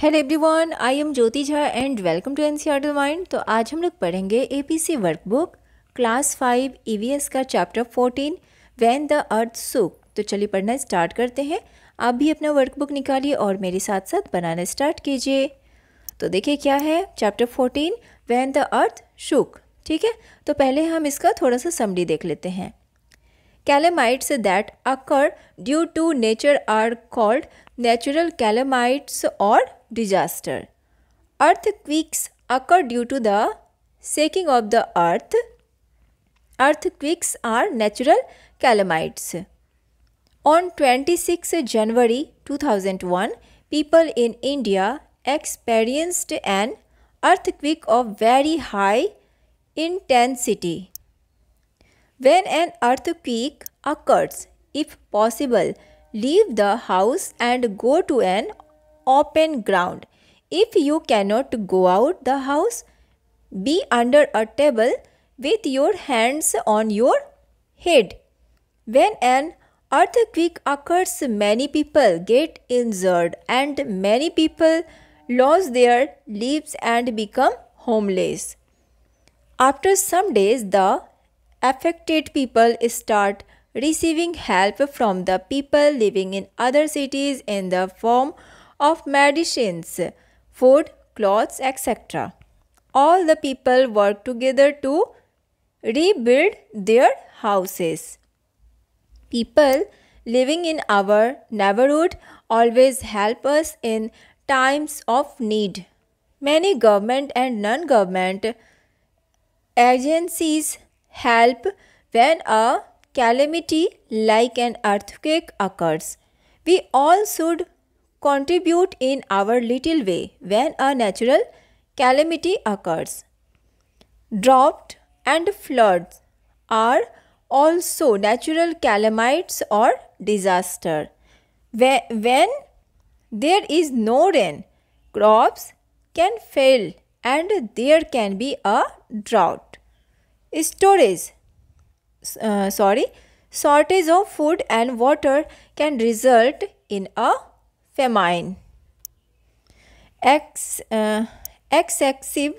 Hello everyone I am Jyoti Jha and welcome to NCERT mind तो आज हम लोग पढ़ेंगे A P APC workbook class five EVS का chapter fourteen when the earth shook तो चलिए पढ़ना स्टार्ट करते हैं। आप भी अपना वर्कबुक निकालिए और मेरे साथ साथ बनाना स्टार्ट कीजिए। तो देखिए क्या है chapter fourteen when the earth shook ठीक है? तो पहले हम इसका थोड़ा सा समरी देख लेते हैं। Calamites that occur due to nature are called natural calamites or disaster. Earthquakes occur due to the shaking of the earth. Earthquakes are natural calamites. On 26 January 2001, people in India experienced an earthquake of very high intensity. When an earthquake occurs, if possible, leave the house and go to an open ground. If you cannot go out the house, be under a table with your hands on your head. When an earthquake occurs, many people get injured and many people lose their lives and become homeless. After some days, the affected people start receiving help from the people living in other cities in the form of medicines, food, clothes, etc. All the people work together to rebuild their houses. People living in our neighborhood always help us in times of need. Many government and non government agencies help when a calamity like an earthquake occurs. We all should contribute in our little way when a natural calamity occurs. Drought and floods are also natural calamities or disaster. When there is no rain, crops can fail and there can be a drought storage uh, sorry shortage of food and water can result in a famine. Ex, uh, excessive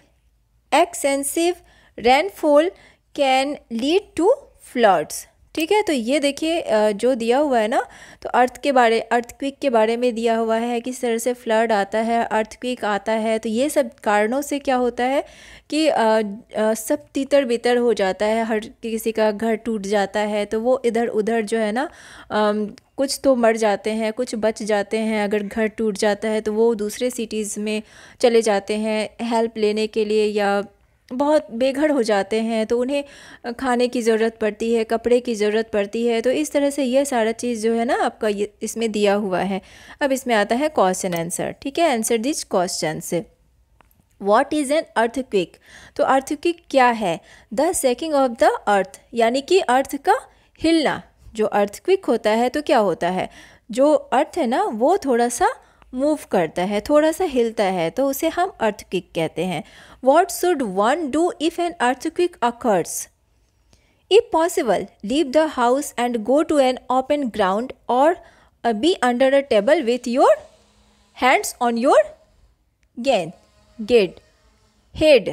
excessive rainfall can lead to floods ठीक है तो ये देखिए जो दिया हुआ है ना तो अर्थ के बारे अर्थक्विक के बारे में दिया हुआ है किस तरह से फ्लड आता है अर्थक्विक आता है तो ये सब कारणों से क्या होता है कि आ, आ, सब तितर बितर हो जाता है हर किसी का घर टूट जाता है तो वो इधर उधर जो है ना आ, कुछ तो मर जाते हैं कुछ बच जाते हैं अगर घर टूट जाता है तो वो दूसरे सिटीज़ में चले जाते हैं हेल्प लेने के लिए या बहुत बेघर हो जाते हैं तो उन्हें खाने की ज़रूरत पड़ती है, कपड़े की ज़रूरत पड़ती है तो इस तरह से यह सारा चीज़ जो है ना आपका इसमें दिया हुआ है। अब इसमें आता है क्वेश्चन आंसर ठीक है? आंसर दिस क्वेश्चन से what is an earthquake तो अर्थ क्विक क्या है? The shaking of the earth यानी कि अर्थ का हिलना। जो अर्थ क्विक होता है तो क्या होता है? जो अर्थ है ना, वो थोड़ा सा मूव करता है, थोड़ा सा हिलता है तो उसे हम अर्थक्विक कहते हैं। What should one do if an earthquake occurs if possible leave the house and go to an open ground और be under a table with your hands on your gain get head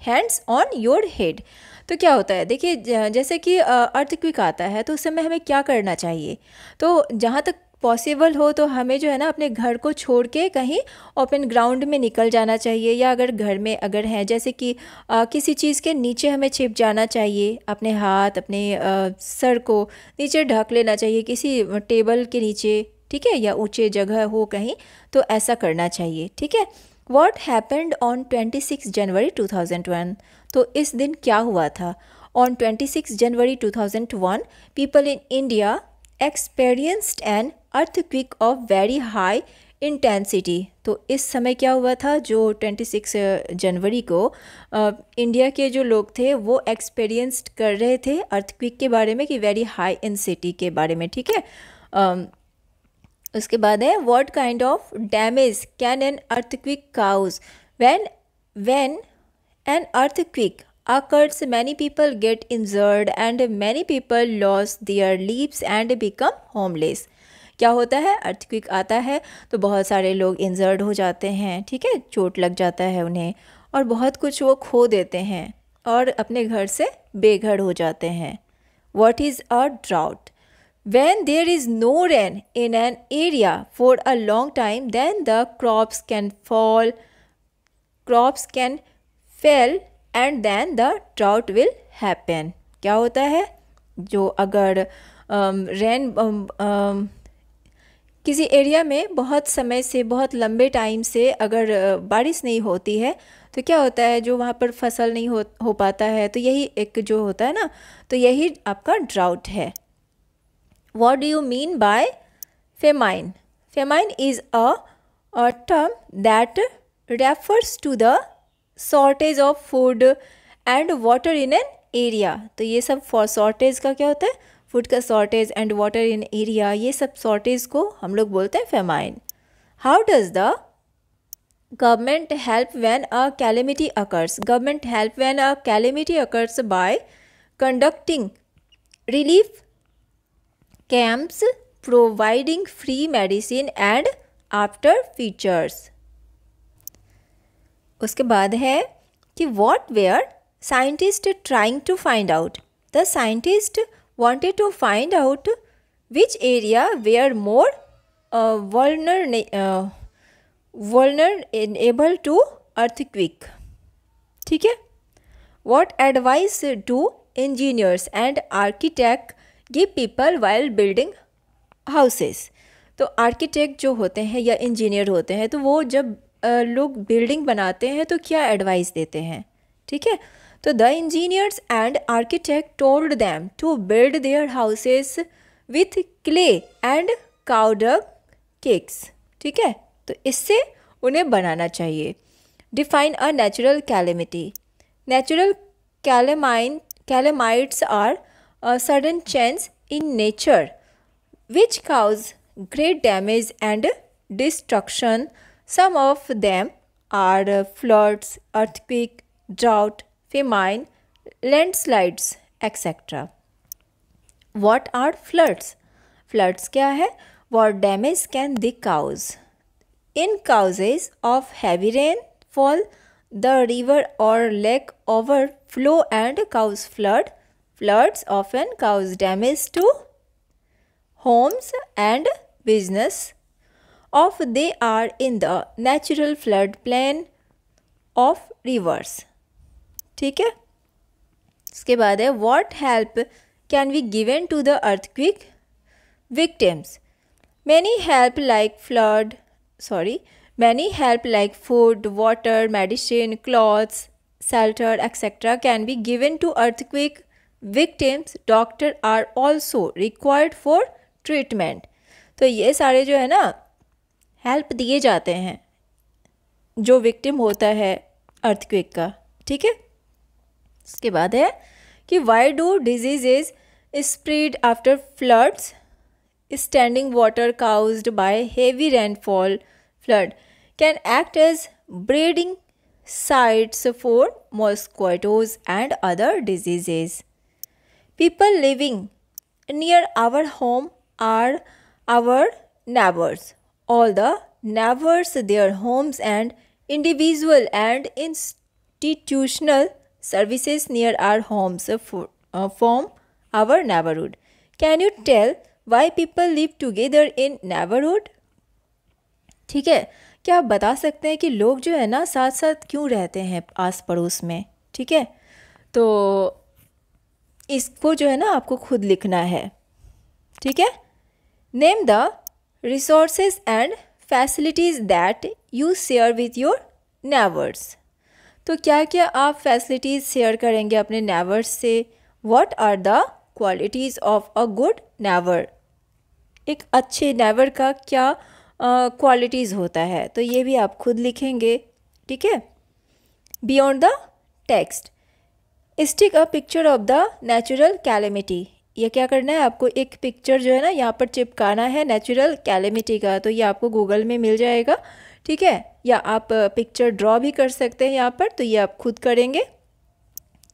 hands on your head तो क्या होता है? देखिए जैसे कि earthquake आता है तो उस समय हमें क्या करना चाहिए? तो जहाँ तक पॉसिबल हो तो हमें जो है ना अपने घर को छोड़ के कहीं ओपन ग्राउंड में निकल जाना चाहिए या अगर घर में अगर हैं जैसे कि आ, किसी चीज़ के नीचे हमें छिप जाना चाहिए अपने हाथ अपने आ, सर को नीचे ढक लेना चाहिए किसी टेबल के नीचे ठीक है या ऊँचे जगह हो कहीं तो ऐसा करना चाहिए ठीक है? What happened on twenty six January two thousand one तो इस दिन क्या हुआ था? On twenty six January two thousand one people in India experienced an earthquake of very high intensity. तो इस समय क्या हुआ था जो 26 जनवरी को आ, इंडिया के जो लोग थे वो एक्सपीरियंस्ड कर रहे थे अर्थक्विक के बारे में कि वेरी हाई इन सिटी के बारे में ठीक है? उसके बाद है what kind of damage can an earthquake cause when when an earthquake occurs, many people get injured and many people lose their lives and become homeless. क्या होता है? अर्थक्विक आता है तो बहुत सारे लोग इंजर्ड हो जाते हैं ठीक है? चोट लग जाता है उन्हें और बहुत कुछ वो खो देते हैं और अपने घर से बेघर हो जाते हैं। What is a drought when there is no rain in an area for a long time then the crops can fall crops can fail and then the drought will happen क्या होता है? जो अगर रेन um, um, um किसी area में बहुत समय से, बहुत लंबे टाइम से अगर बारिश नहीं होती है तो क्या होता है, जो वहाँ पर फ़सल नहीं हो हो पाता है तो यही एक जो होता है ना तो यही आपका ड्राउट है। What do you mean by famine famine is a term that refers to the shortage of food and water in an area. तो ये सब फॉर शॉर्टेज का क्या होता है? फ़ूड का shortage and water in area, ये सब शॉर्टेज को हम लोग बोलते हैं famine. How does the government help when a calamity occurs government help when a calamity occurs by conducting relief camps providing free medicine and after features उसके बाद है कि what were scientist trying to find out the scientist wanted to find out which area were more uh, vulner, uh, vulnerable to earthquake ठीक है what advice do engineers and architect give people while building houses तो architect जो होते हैं या engineer होते हैं तो वो जब लोग बिल्डिंग बनाते हैं तो क्या एडवाइस देते हैं ठीक है तो the engineers and architect told them to build their houses with clay and cowdung cakes ठीक है? तो इससे उन्हें बनाना चाहिए। Define a natural calamity natural calamine calamities are sudden change in nature which cause great damage and destruction some of them are floods earthquake drought famine, landslides, etc. What are floods? Floods क्या है What damage can they cause? In causes of heavy rainfall, the river or lake overflow and cause flood Floods often cause damage to homes and business of they are in the natural flood plain of rivers ठीक है? इसके बाद है what help can be given to the earthquake victims many help like flood sorry many help like food water medicine clothes shelter etcetera can be given to earthquake victims doctor are also required for treatment तो ये सारे जो है ना help दिए जाते हैं जो विक्टिम होता है अर्थक्विक का, ठीक है? इसके बाद है कि why do diseases spread after floods standing water caused by heavy rainfall flood can act as breeding sites for mosquitoes and other diseases People living near our home are our neighbors. All the neighbors, their homes, and individual and institutional services near our homes uh, form our neighborhood. Can you tell why people live together in neighborhood? ठीक है? क्या आप बता सकते हैं कि लोग जो है ना साथ साथ क्यों रहते हैं आस पड़ोस में? ठीक है? तो इसको जो है ना आपको खुद लिखना है। ठीक है? Name the resources and facilities that you share with your neighbours तो क्या क्या आप फैसिलिटीज़ शेयर करेंगे अपने नेवर्स से? What are the qualities of a good neighbour एक अच्छे नेवर का क्या क्वालिटीज़ uh, होता है? तो ये भी आप खुद लिखेंगे ठीक है? Beyond the text stick a picture of the natural calamity ये क्या करना है? आपको एक पिक्चर जो है ना यहाँ पर चिपकाना है नेचुरल कैलेमिटी का तो ये आपको गूगल में मिल जाएगा ठीक है? या आप पिक्चर ड्रॉ भी कर सकते हैं यहाँ पर तो ये आप खुद करेंगे।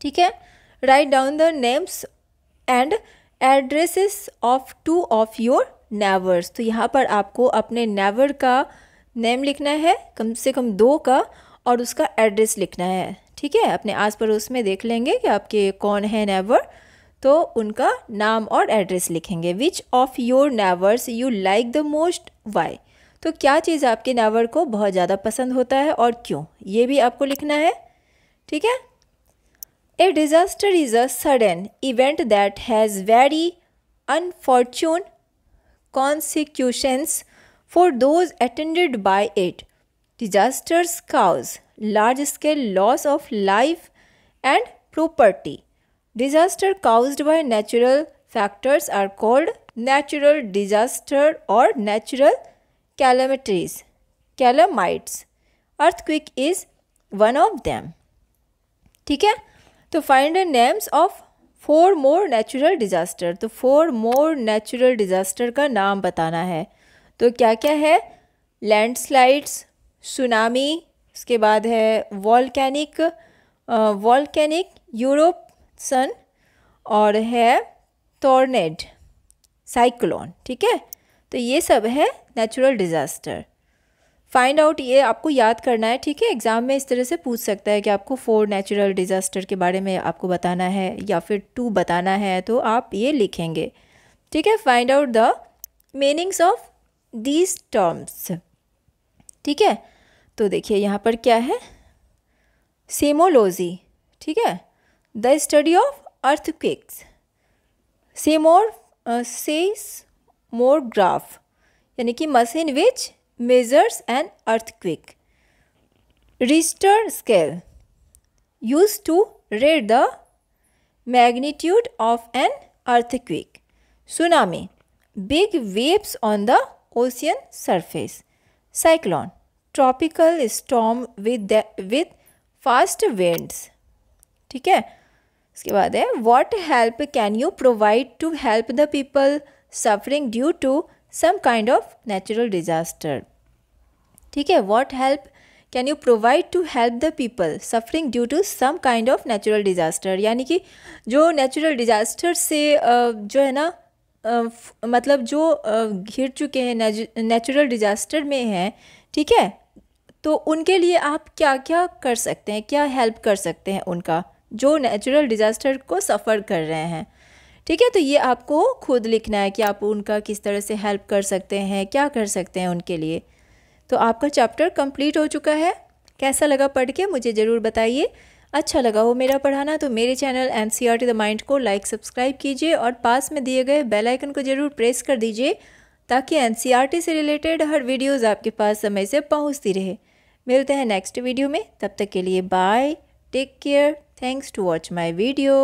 ठीक है? Right down the names and addresses of two of your neighbours तो यहाँ पर आपको अपने नेवर का नेम लिखना है, कम से कम दो का, और उसका एड्रेस लिखना है। ठीक है? अपने आस पड़ोस में देख लेंगे कि आपके कौन है नेवर तो उनका नाम और एड्रेस लिखेंगे। Which of your neighbours you like the most why तो क्या चीज़ आपके नावर को बहुत ज़्यादा पसंद होता है और क्यों? ये भी आपको लिखना है, ठीक है? A disaster is a sudden event that has very unfortunate consequences for those attended by it disasters cause large scale loss of life and property disaster cause by natural factors are called natural disaster और natural calamities. Calamites. Earthquake is one of them. ठीक है तो find names of four more natural disaster तो four more natural disaster का नाम बताना है तो क्या क्या है लैंडस्लाइड्स सुनामी उसके बाद है वॉलकैनिक वॉलकैनिक यूरोप सन और है टॉर्नेड साइक्लोन ठीक है तो ये सब है नेचुरल डिज़ास्टर फाइंड आउट ये आपको याद करना है, ठीक है? एग्ज़ाम में इस तरह से पूछ सकता है कि आपको फोर नेचुरल डिज़ास्टर के बारे में आपको बताना है या फिर टू बताना है तो आप ये लिखेंगे। ठीक है? Find out the meanings of these terms ठीक है? तो देखिए, यहाँ पर क्या है? सेमोलॉजी ठीक है? The study of earthquakes seismograph यानी कि machine which measures and earthquake Richter scale used to read the magnitude of an earthquake tsunami big waves on the ocean surface cyclone tropical storm with with fast winds ठीक है? उसके बाद है what help can you provide to help the people suffering due to some kind of natural disaster ठीक है what help can you provide to help the people suffering due to some kind of natural disaster यानी कि जो natural disaster से जो है ना मतलब जो घिर चुके हैं नेचुरल डिज़ास्टर में हैं, ठीक है? तो उनके लिए आप क्या क्या कर सकते हैं, क्या हेल्प कर सकते हैं उनका, जो नेचुरल डिज़ास्टर को सफ़र कर रहे हैं? ठीक है तो ये आपको खुद लिखना है कि आप उनका किस तरह से हेल्प कर सकते हैं, क्या कर सकते हैं उनके लिए। तो आपका चैप्टर कंप्लीट हो चुका है। कैसा लगा पढ़ के, मुझे ज़रूर बताइए। अच्छा लगा हो मेरा पढ़ाना तो मेरे channel N C R T the mind को लाइक सब्सक्राइब कीजिए और पास में दिए गए बेल आइकन को ज़रूर प्रेस कर दीजिए, ताकि एन सी आर टी से रिलेटेड हर वीडियोज़ आपके पास समय से पहुँचती रहे। मिलते हैं नेक्स्ट वीडियो में, तब तक के लिए bye take care thanks to watch my video